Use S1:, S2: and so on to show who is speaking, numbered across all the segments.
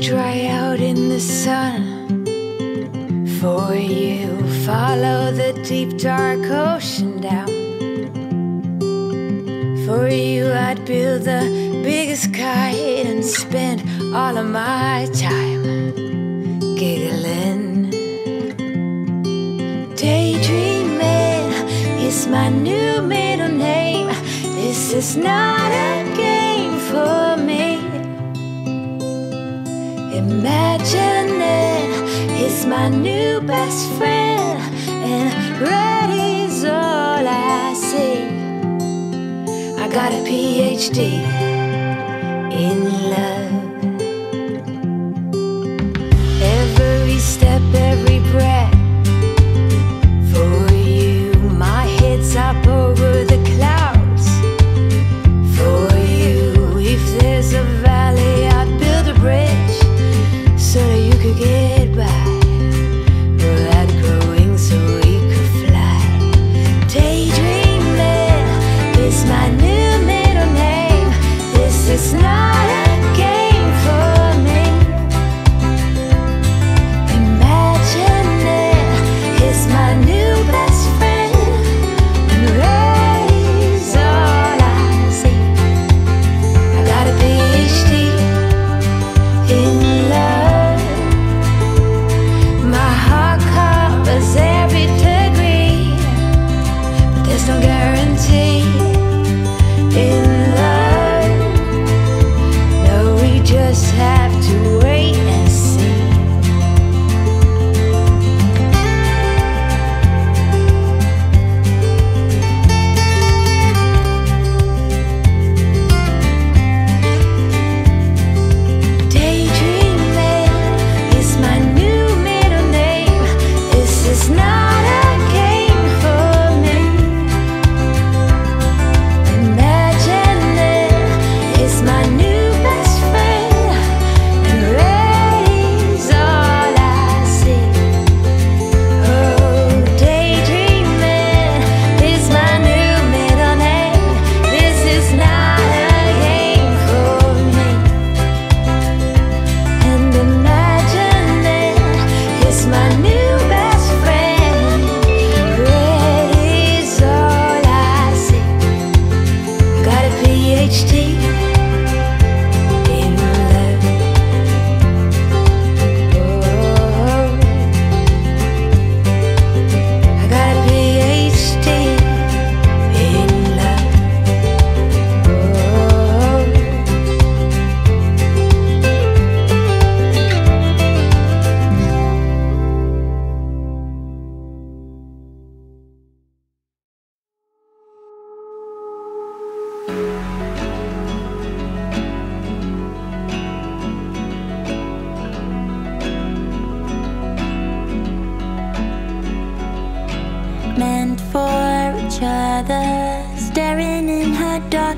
S1: dry out in the sun for you. Follow the deep dark ocean down. For you, I'd build the biggest kite and spend all of my time giggling. Daydreaming is my new middle name. This is not a game for. Imagining he's my new best friend, and red is all I see. I got a PhD.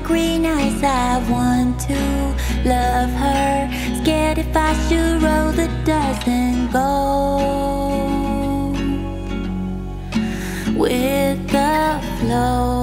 S2: green eyes, I want to love her. Scared if I should roll the dice and go with the flow.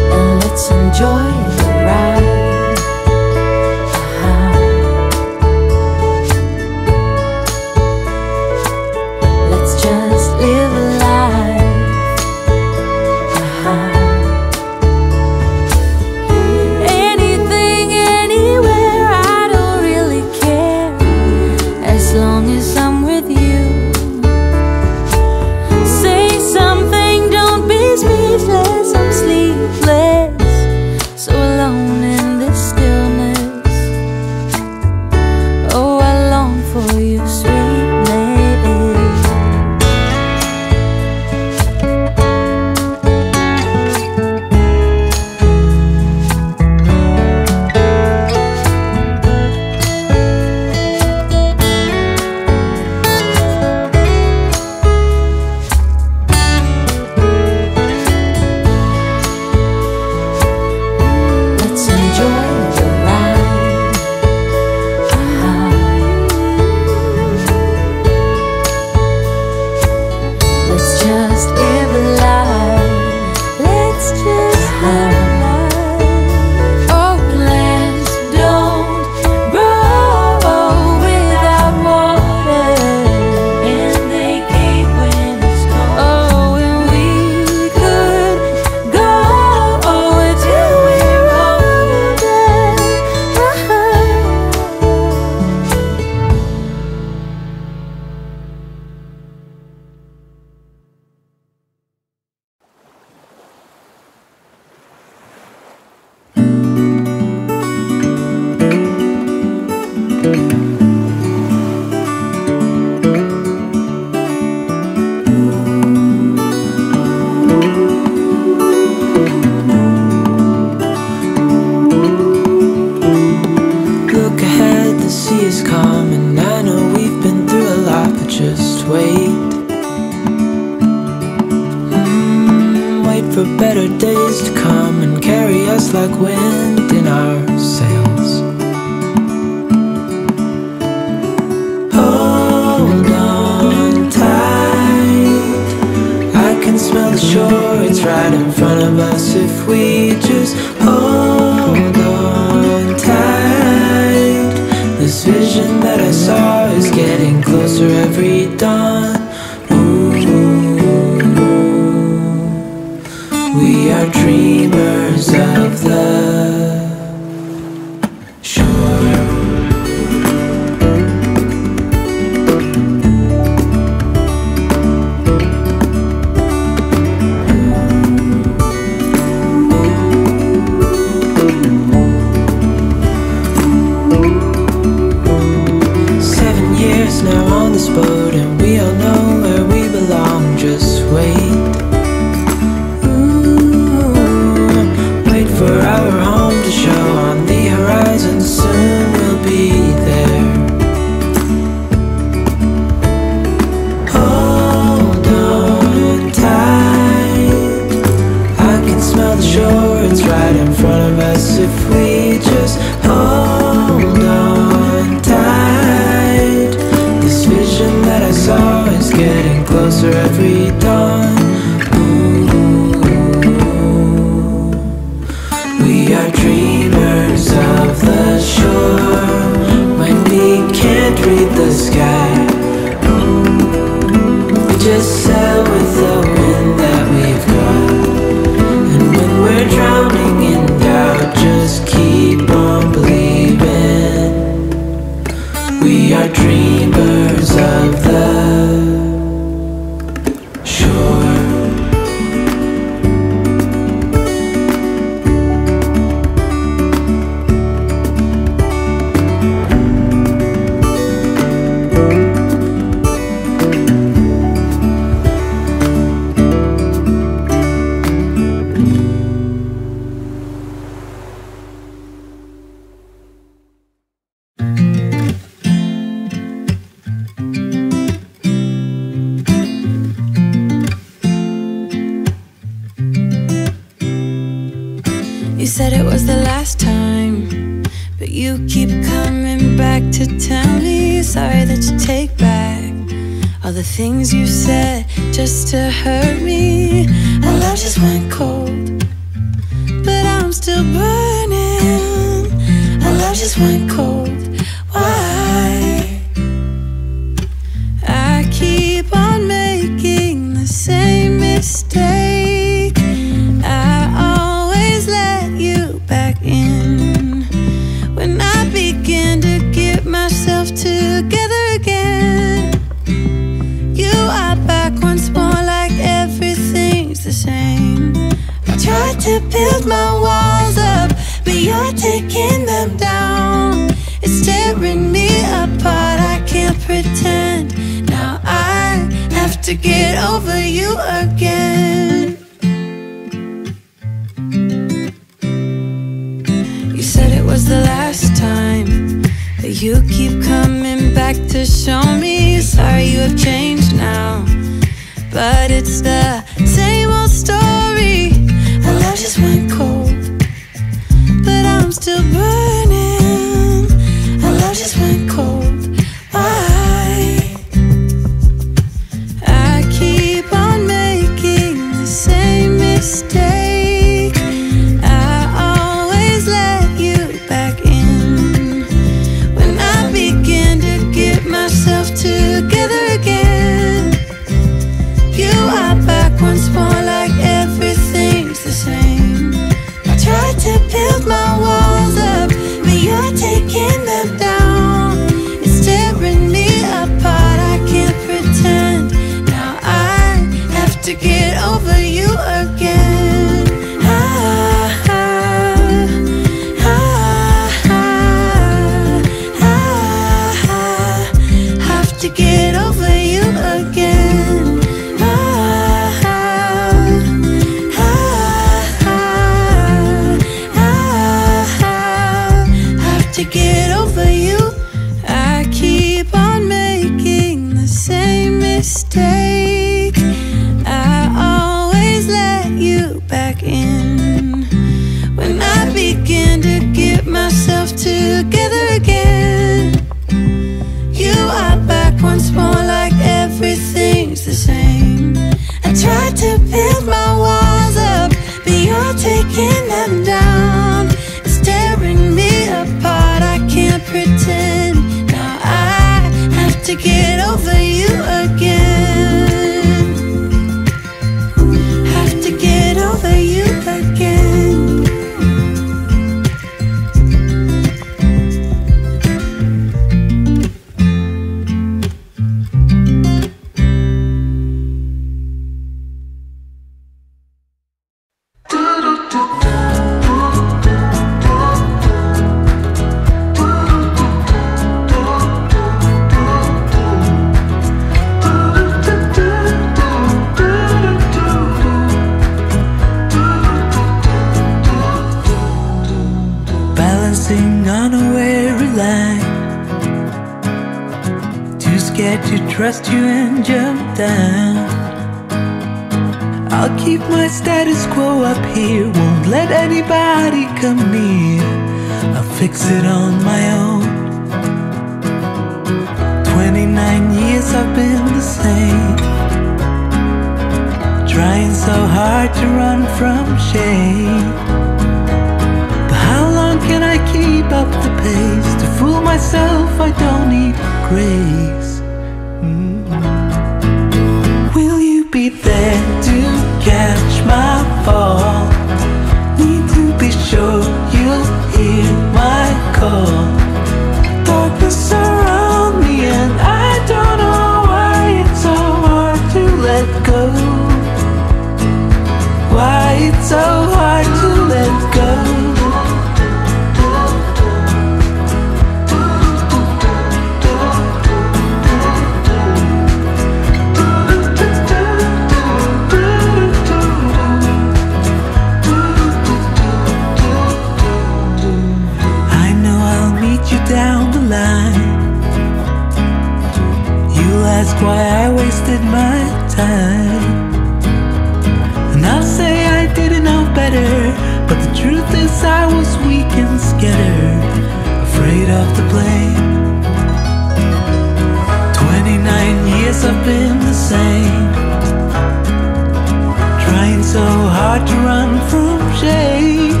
S2: so
S3: hard to run from shame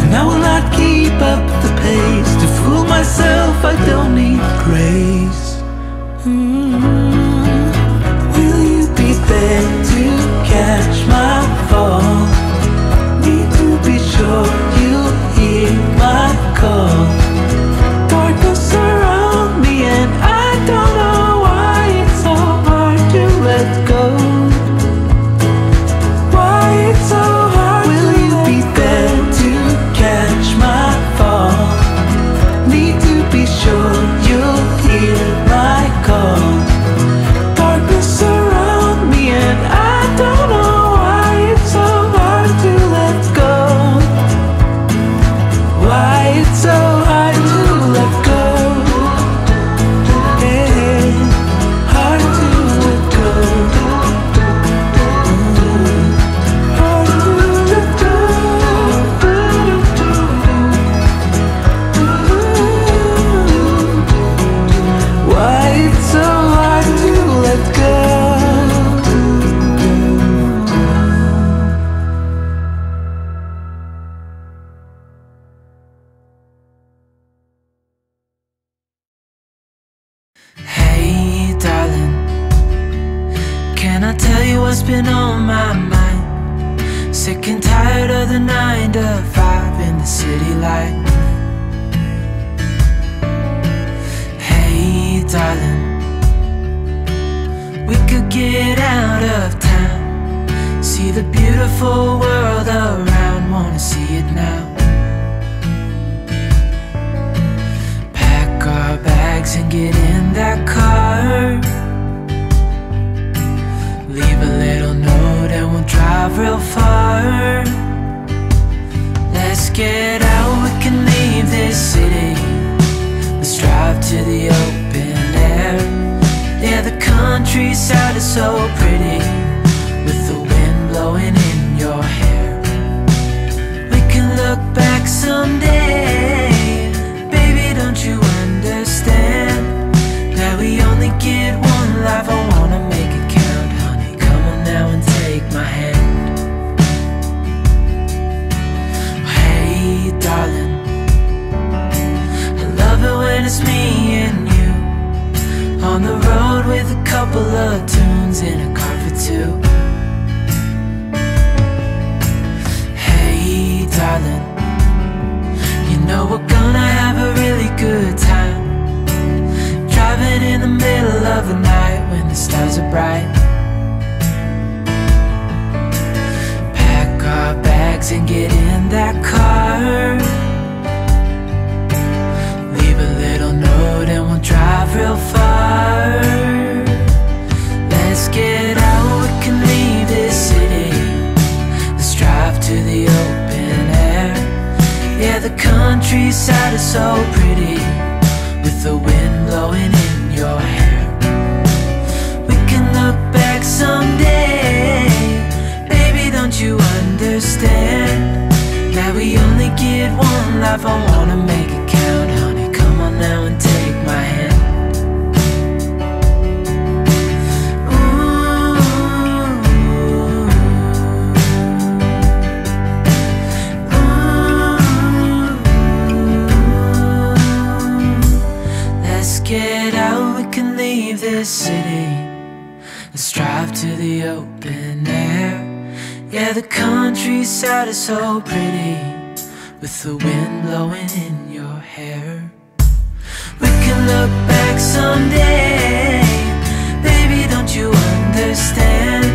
S3: And I will not keep up the pace To fool myself I don't need grace mm -hmm. Will you be there to catch my fall? Need to be sure
S4: the countryside is so pretty With the wind blowing in your hair. We can look back someday. Baby, don't you understand That we only get one life, I wanna make it count Honey, come on now and the countryside is so pretty With the wind blowing in your hair. We can look back someday. Baby, don't you understand?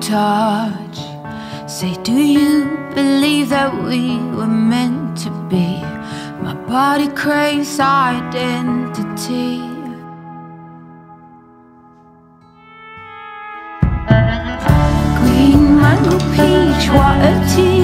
S2: touch. Say, do you believe that we were meant to be? My body craves identity. Green mango peach, what a tea.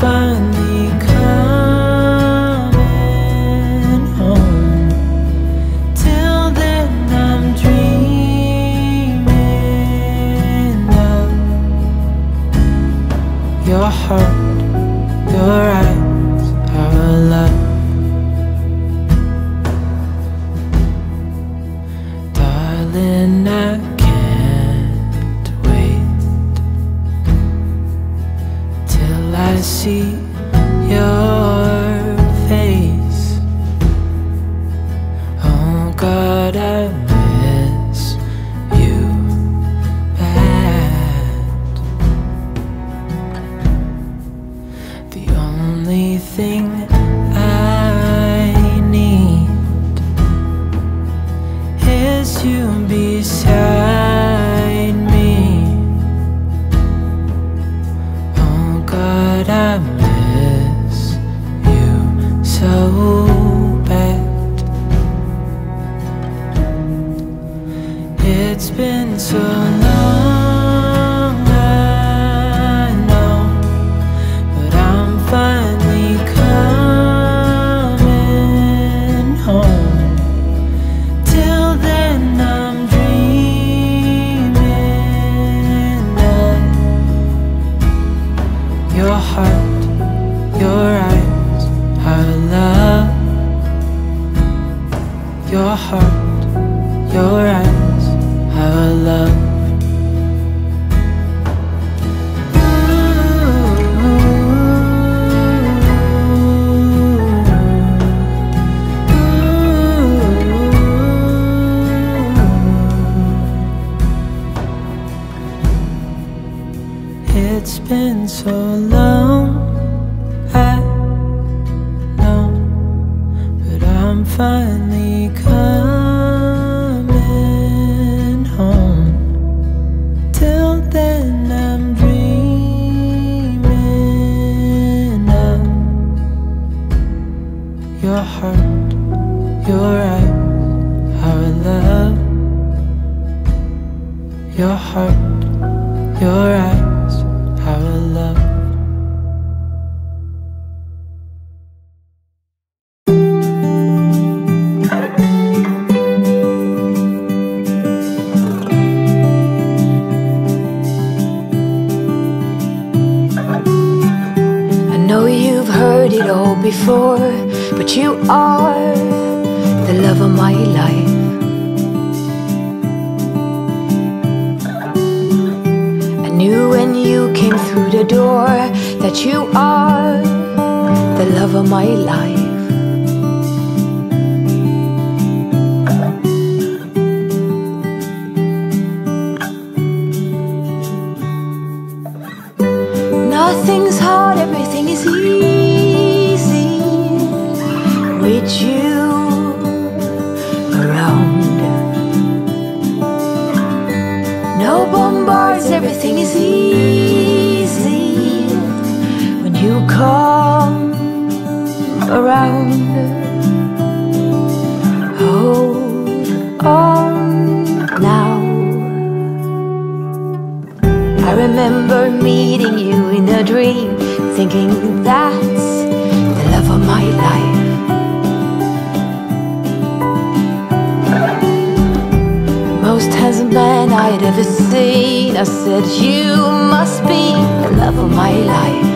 S2: But
S5: I'm
S4: with you
S1: around. No bombards, everything is easy when you come around. Hold on now. I remember meeting you in a dream, thinking that's the love of my life. I'd ever seen. I said, You must be the love of my life.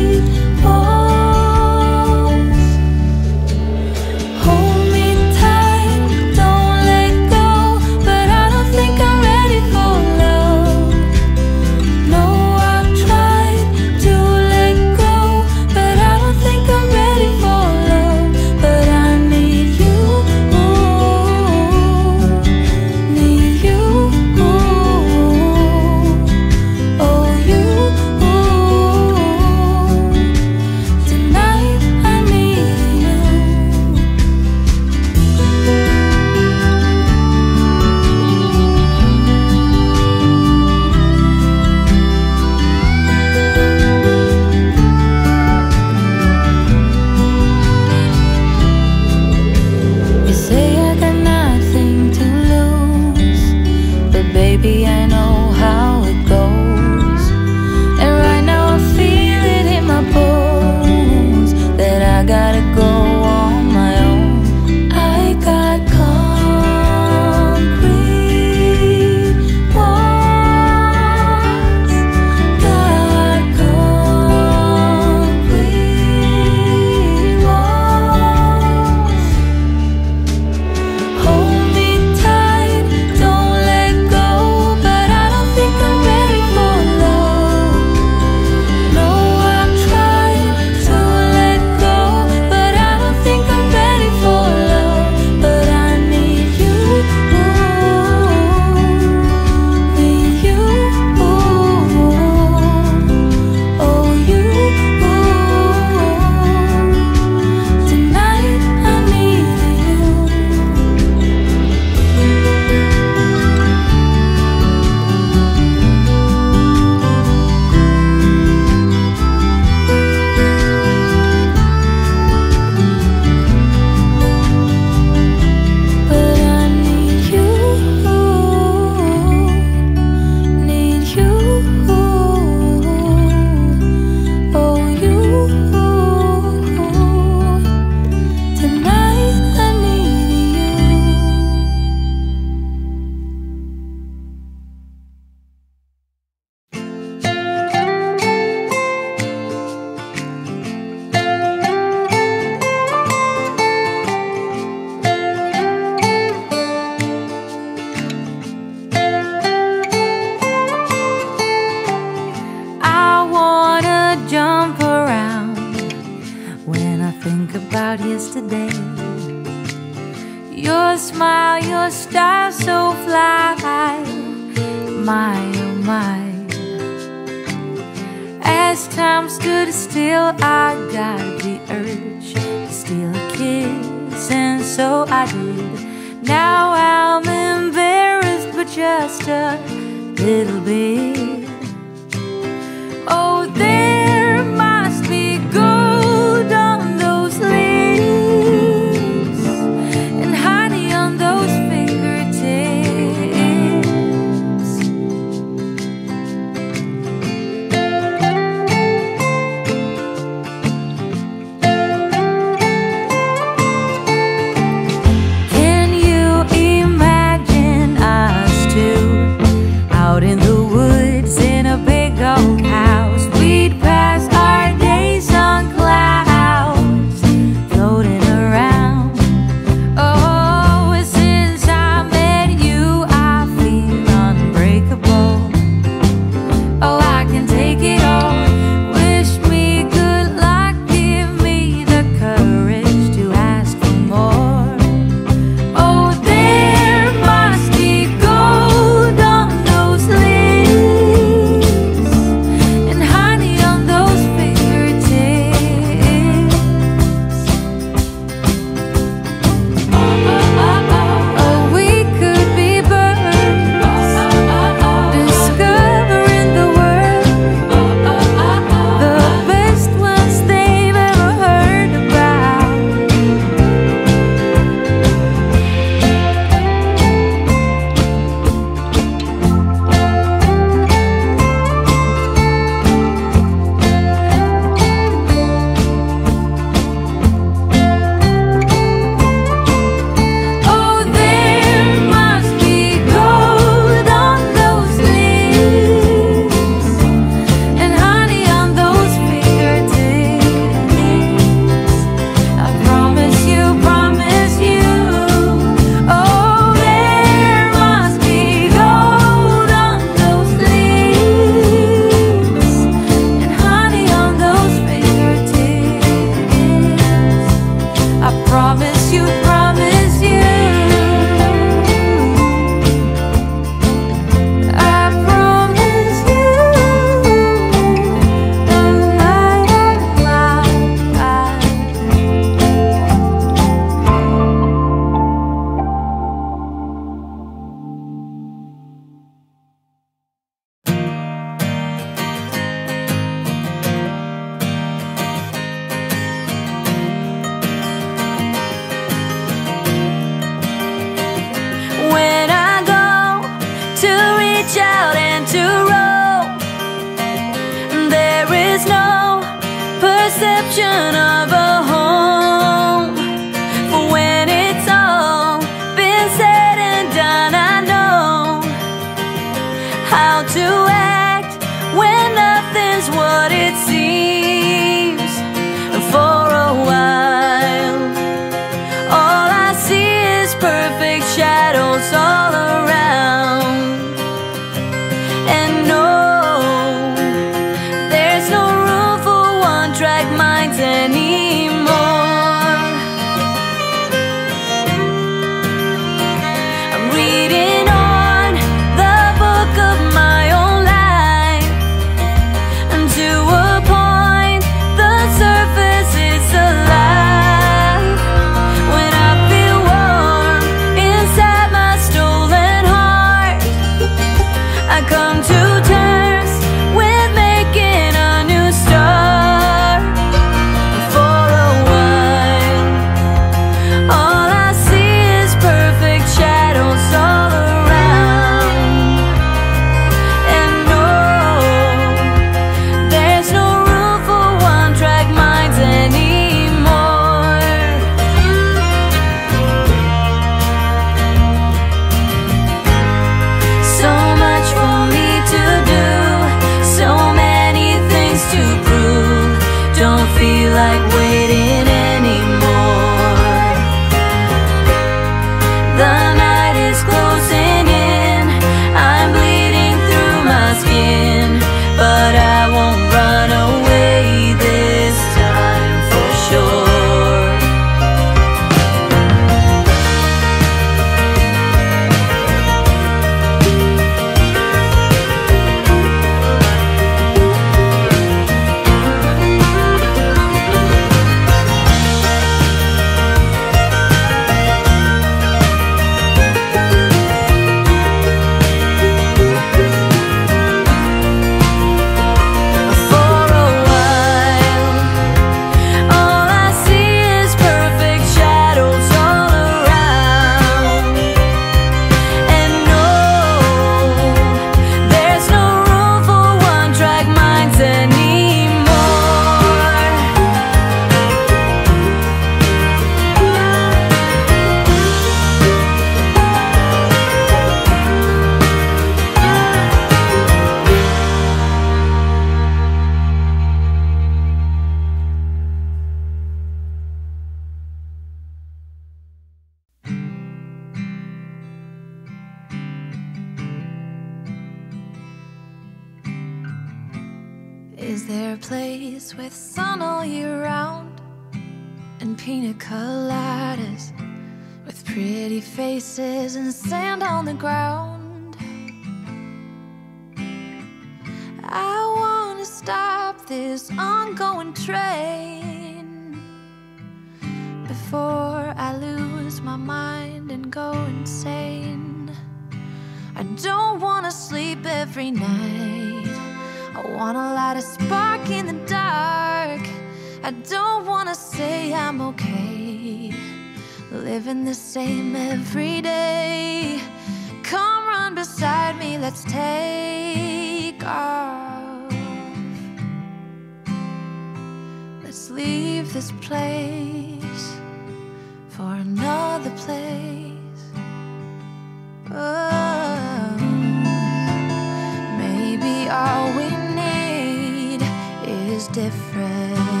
S1: is
S2: different.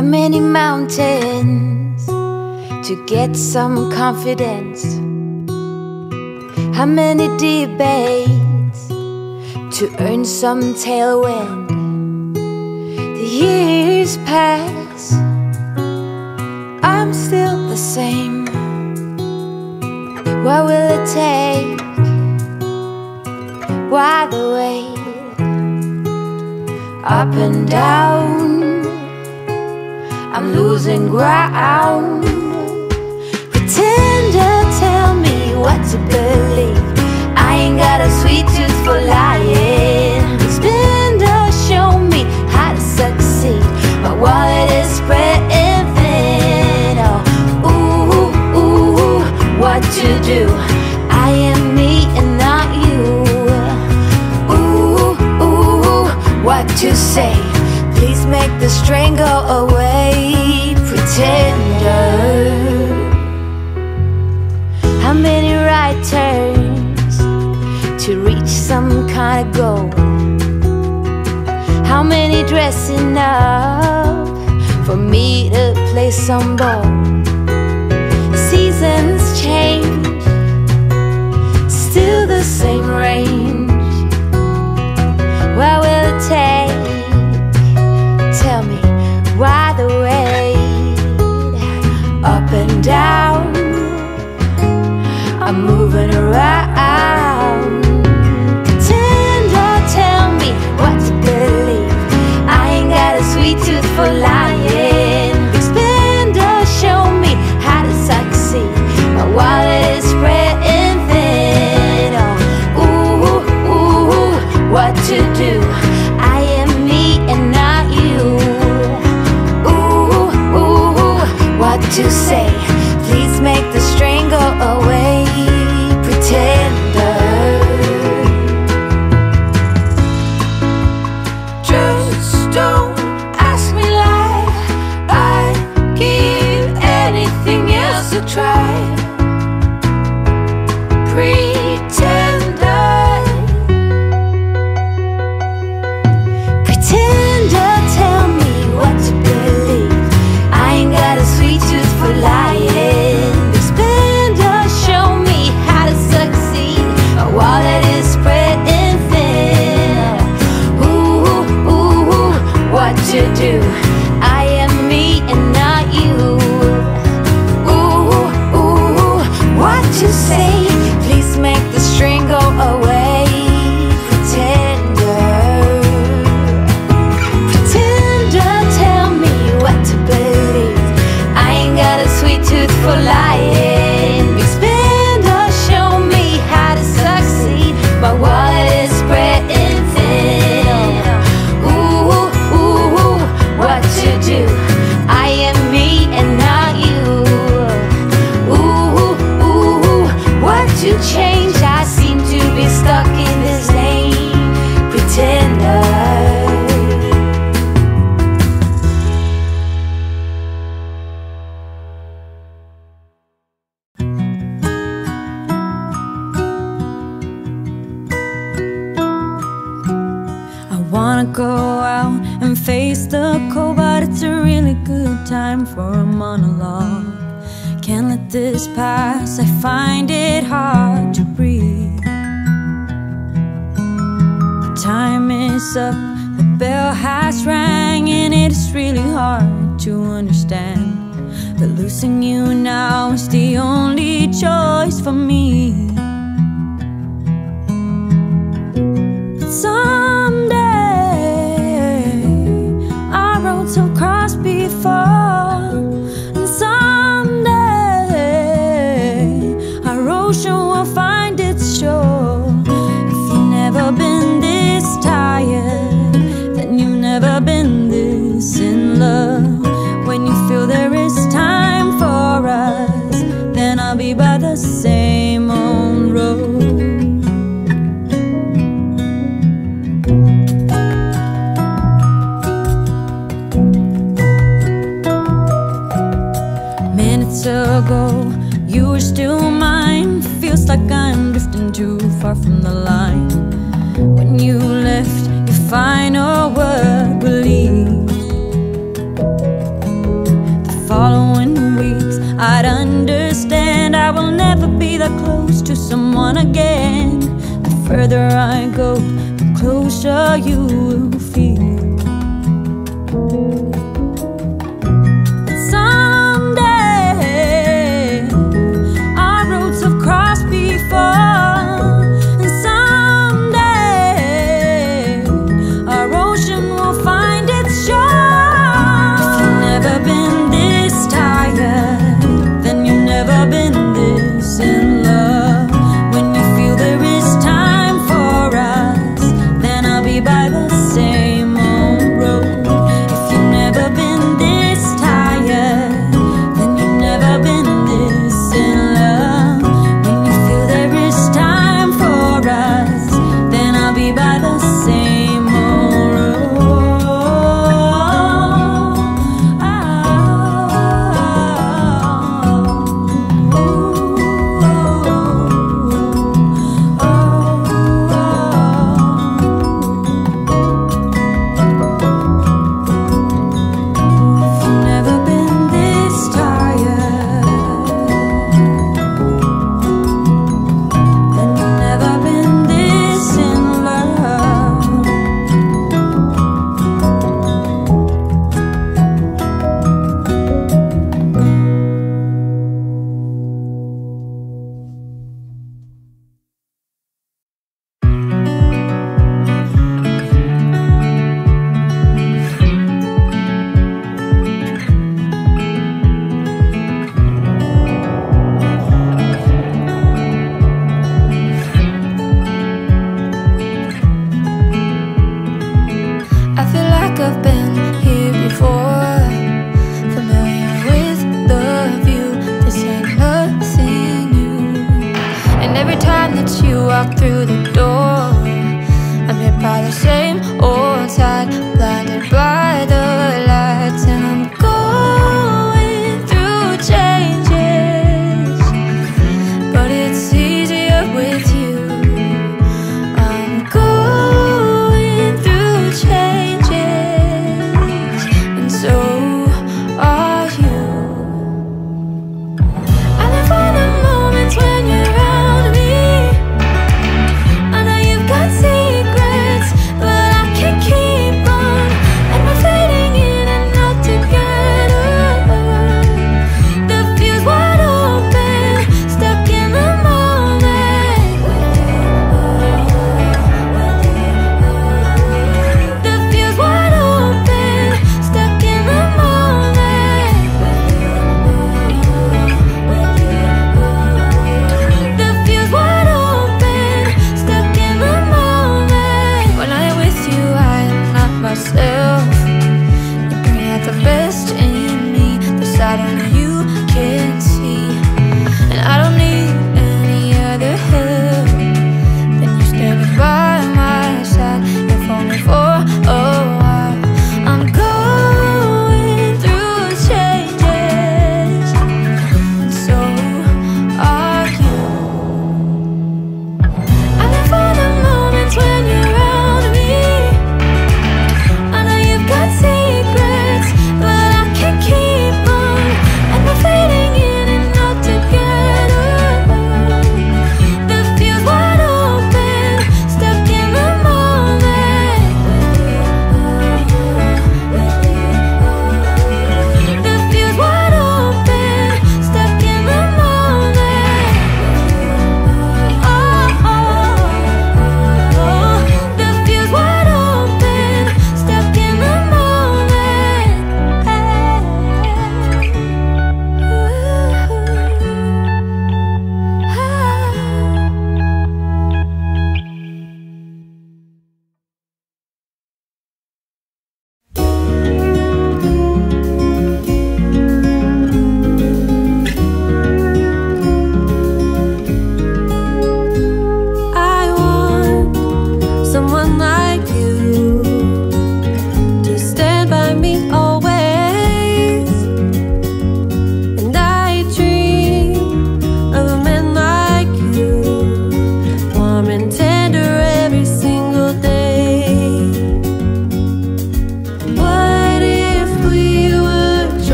S2: How
S1: many mountains to get some confidence. How many debates to earn some tailwind? The years pass, I'm still the same. What will it take? Why the wait? Up and down I'm losing ground. Pretender, tell me what to believe. I ain't got a sweet tooth for lying. Spender, show me how to succeed. My wallet is spreading thin. Oh, ooh, ooh, what to do? I am me and not you. Ooh, ooh, what to say? Let the strain go away, pretender How many right turns to reach some kind of goal? How many dressing up for me to play some ball? Seasons change, still the same range. Where will it take? the weight Up and down. I'm moving around. Contender, tell me what to believe. I ain't got a sweet tooth for lying. Expander, show me how to succeed. My wallet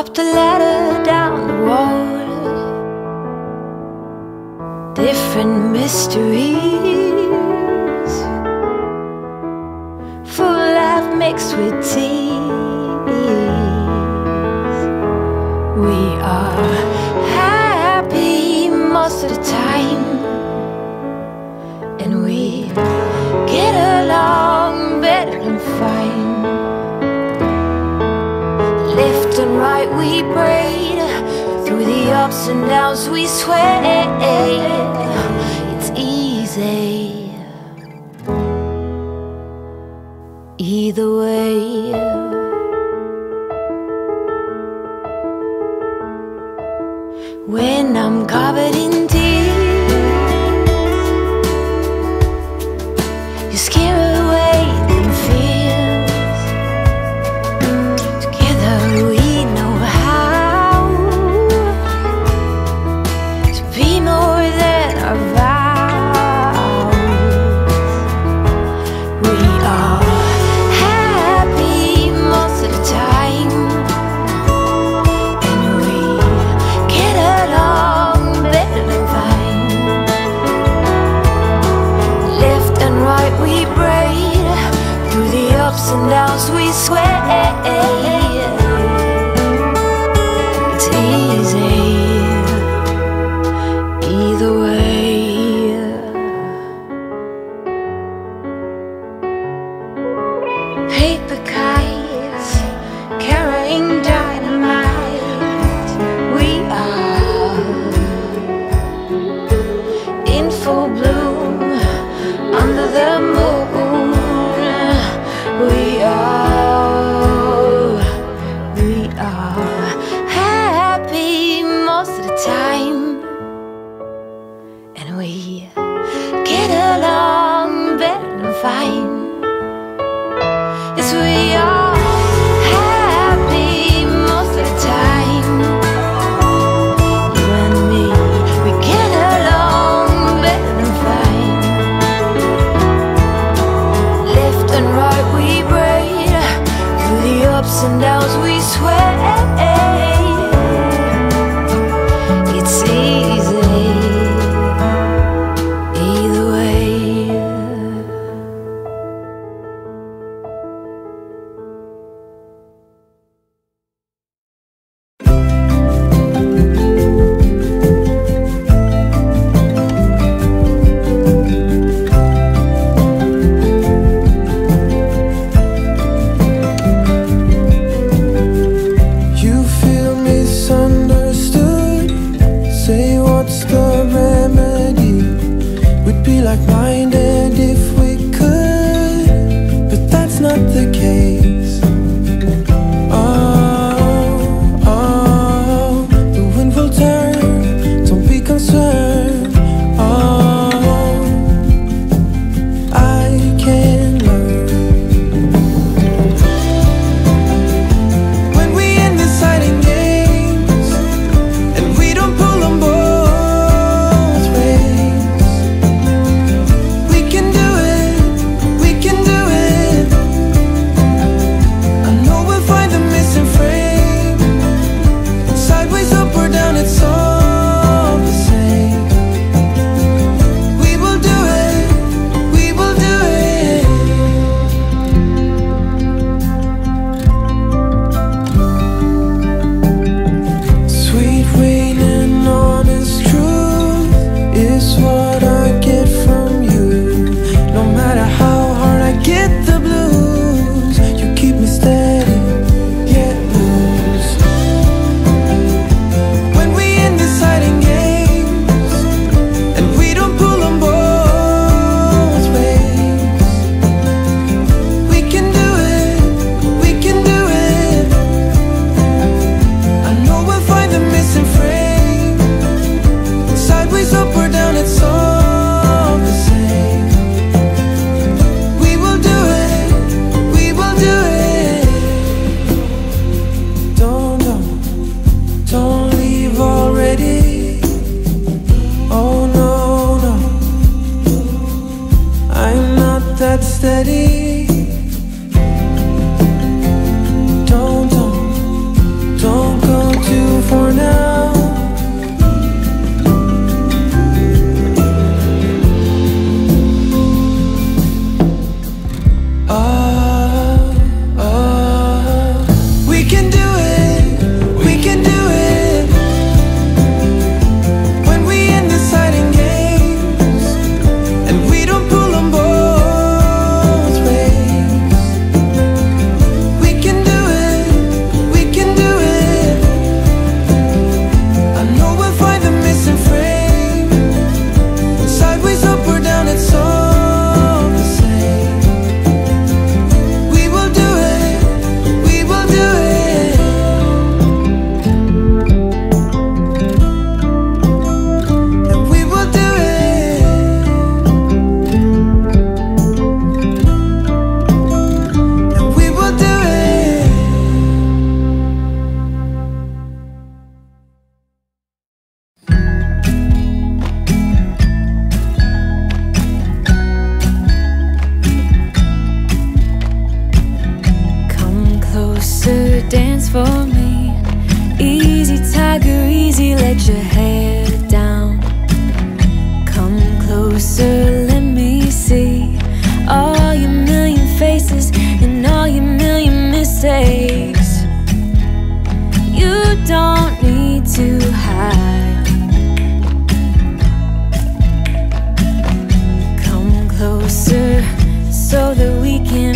S6: up the
S1: ladder, down the wall. Different mysteries, full of mixed with tea. we prayed. Through the ups and downs we swayed It's easy. Either way. When I'm covered in tears so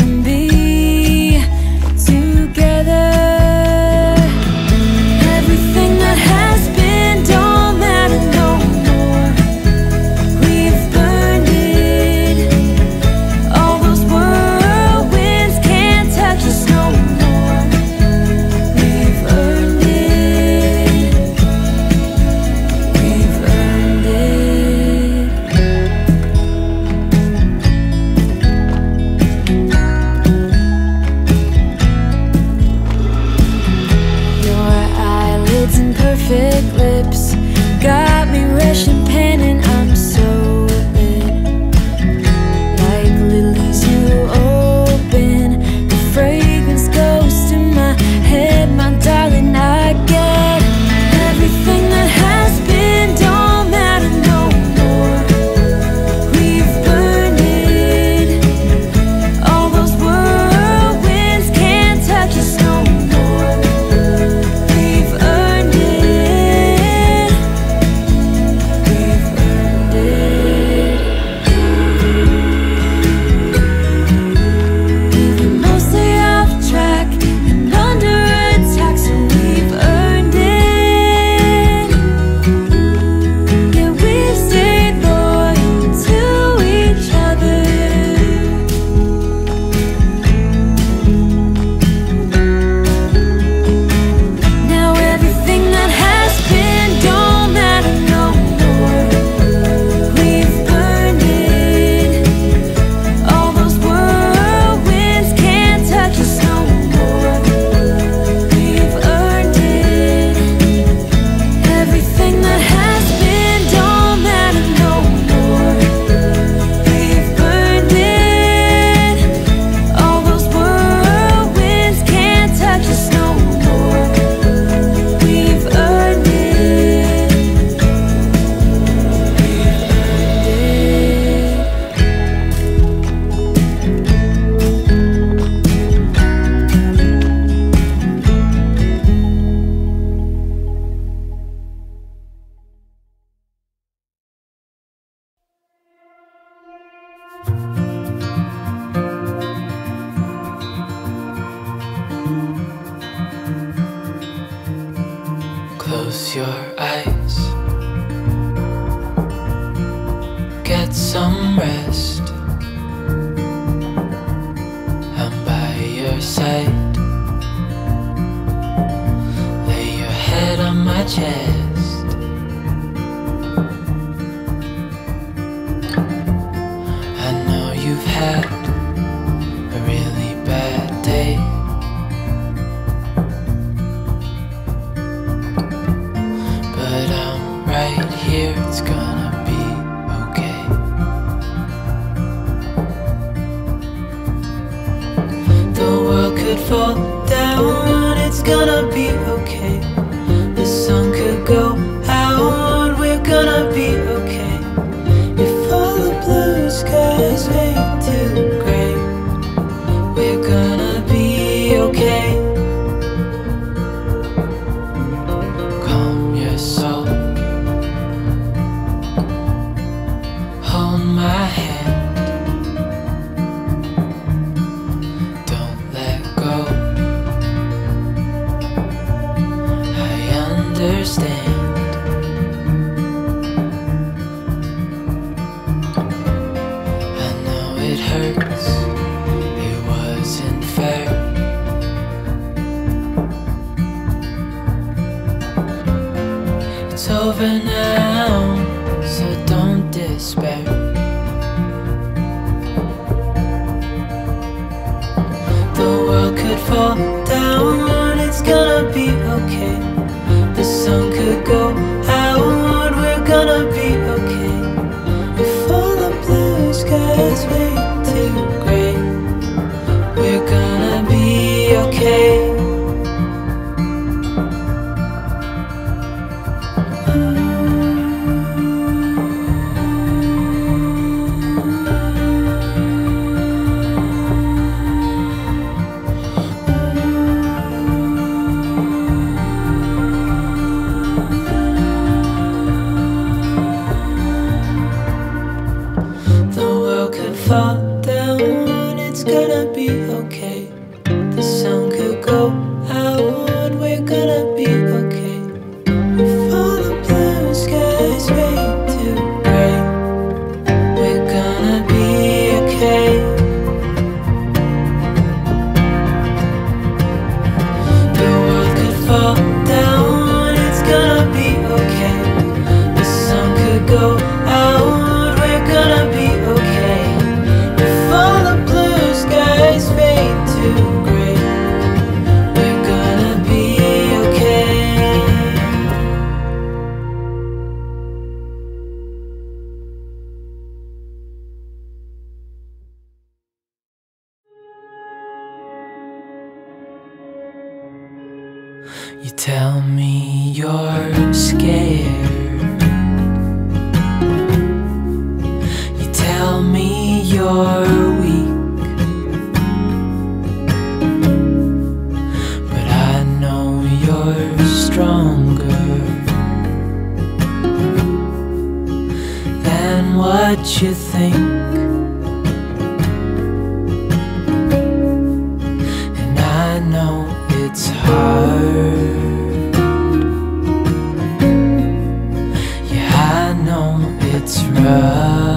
S4: right it's rough.